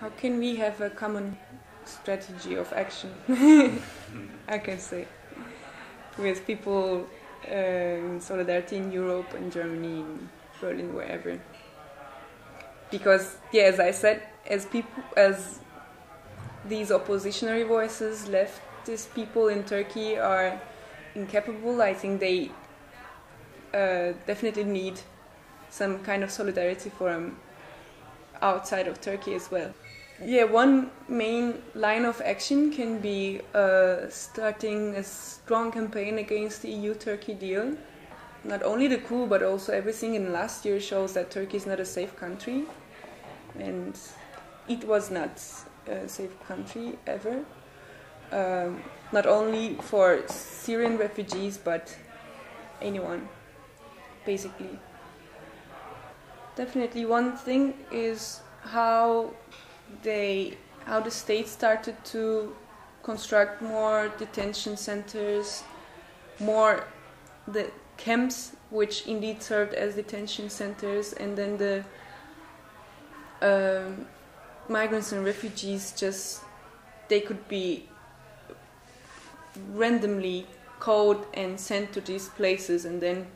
How can we have a common strategy of action? I can say with people uh, in solidarity in Europe and Germany, in Berlin, wherever. Because, yeah, as I said, as people, as these oppositionary voices, leftist people in Turkey are incapable. I think they uh, definitely need some kind of solidarity from outside of Turkey as well. Yeah, one main line of action can be uh, starting a strong campaign against the EU Turkey deal. Not only the coup, but also everything in last year shows that Turkey is not a safe country. And it was not a safe country ever. Um, not only for Syrian refugees, but anyone, basically. Definitely, one thing is how they how the state started to construct more detention centers, more the camps which indeed served as detention centers, and then the um, migrants and refugees just they could be randomly called and sent to these places, and then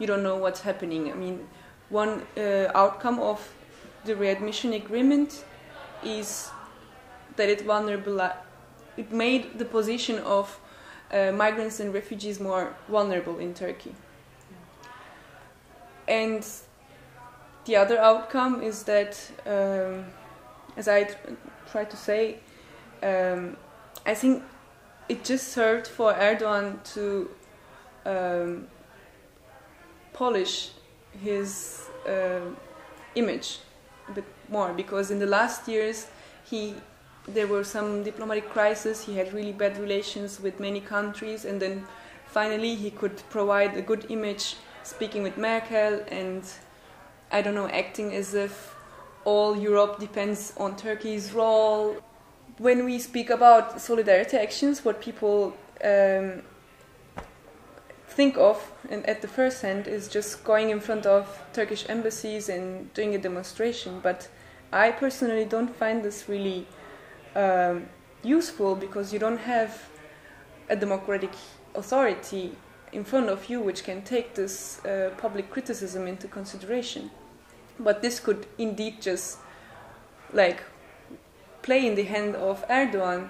you don't know what's happening. I mean, one uh, outcome of the readmission agreement is that it vulnerable it made the position of uh, migrants and refugees more vulnerable in Turkey. And the other outcome is that, um, as I try to say, um, I think it just served for Erdogan to um, polish his uh, image a bit more because in the last years he there were some diplomatic crises he had really bad relations with many countries and then finally he could provide a good image speaking with Merkel and I don't know acting as if all Europe depends on Turkey's role. When we speak about solidarity actions what people um, think of and at the first hand is just going in front of Turkish embassies and doing a demonstration. But I personally don't find this really um, useful because you don't have a democratic authority in front of you which can take this uh, public criticism into consideration. But this could indeed just like play in the hand of Erdogan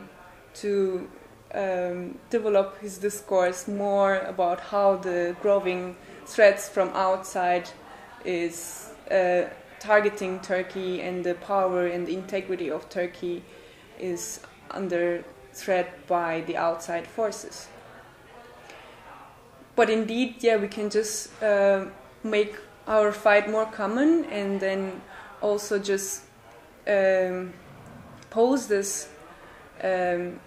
to um, develop his discourse more about how the growing threats from outside is uh, targeting Turkey and the power and the integrity of Turkey is under threat by the outside forces. But indeed, yeah, we can just uh, make our fight more common and then also just um, pose this um,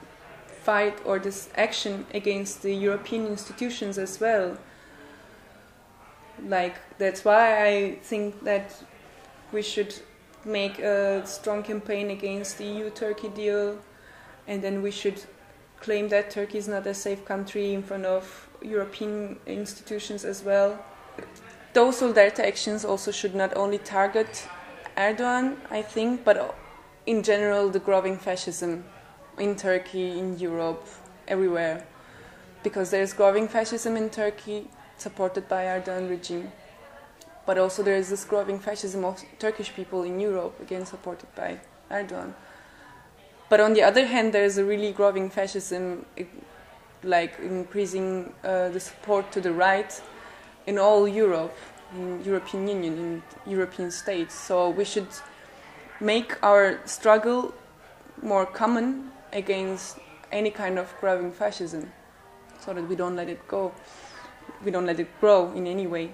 fight or this action against the European institutions as well. Like, that's why I think that we should make a strong campaign against the EU Turkey deal, and then we should claim that Turkey is not a safe country in front of European institutions as well. Those solidarity actions also should not only target Erdogan, I think, but in general the growing fascism in Turkey, in Europe, everywhere, because there's growing fascism in Turkey, supported by Erdogan regime, but also there is this growing fascism of Turkish people in Europe, again supported by Erdogan. But on the other hand, there is a really growing fascism, like increasing uh, the support to the right in all Europe, in European Union, in European states. So we should make our struggle more common against any kind of growing fascism so that we don't let it go, we don't let it grow in any way.